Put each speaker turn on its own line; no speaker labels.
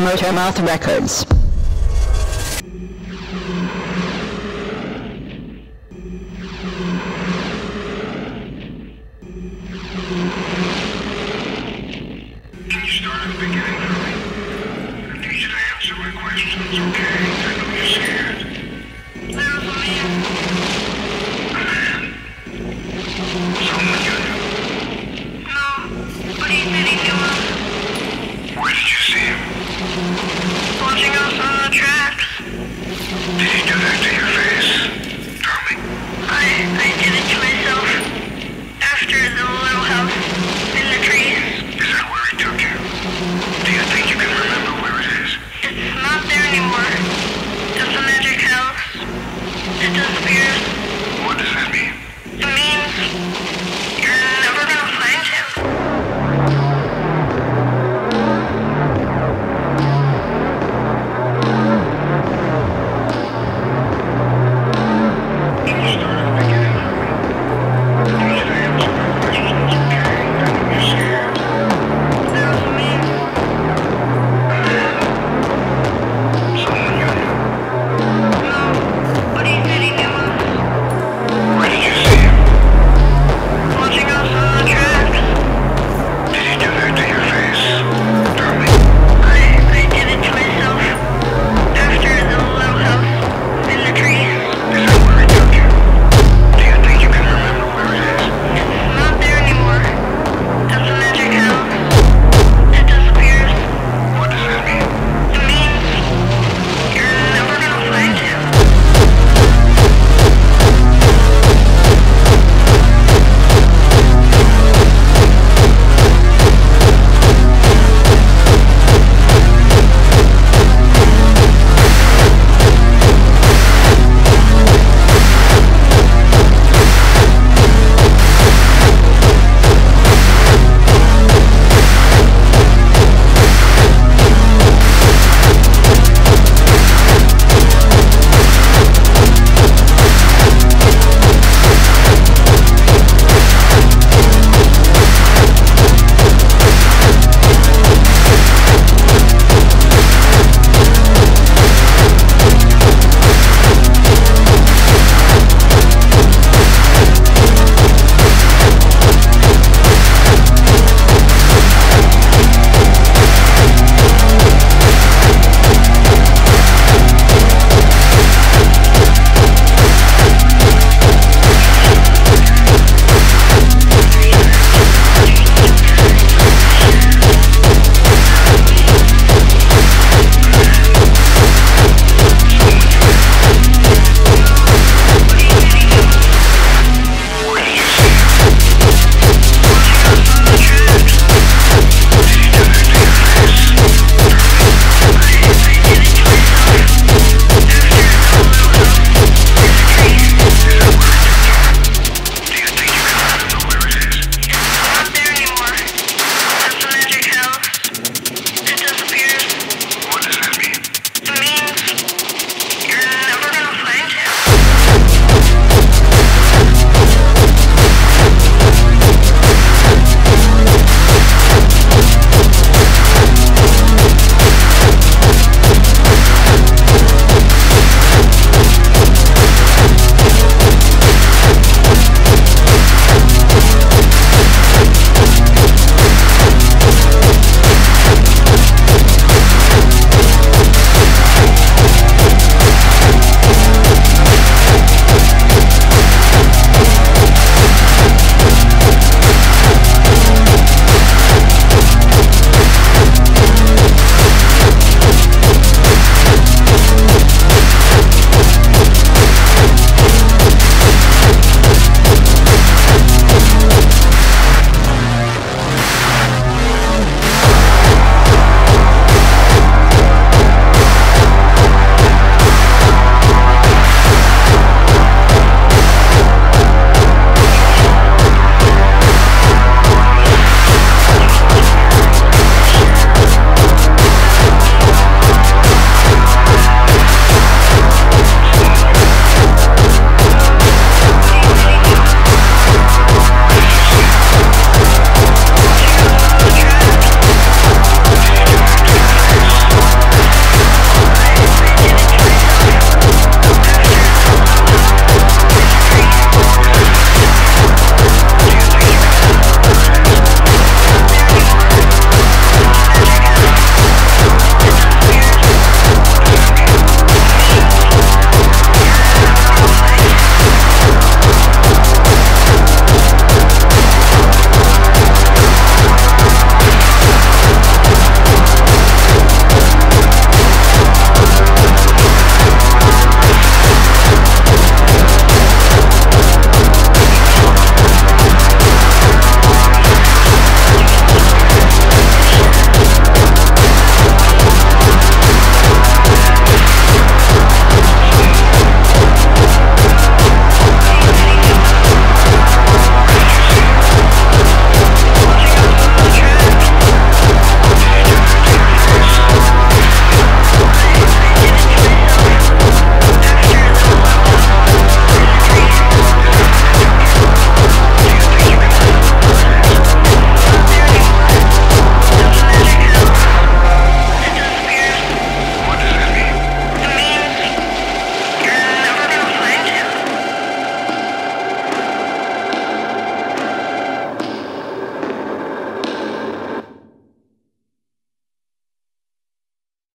Motormouth Records.
does appear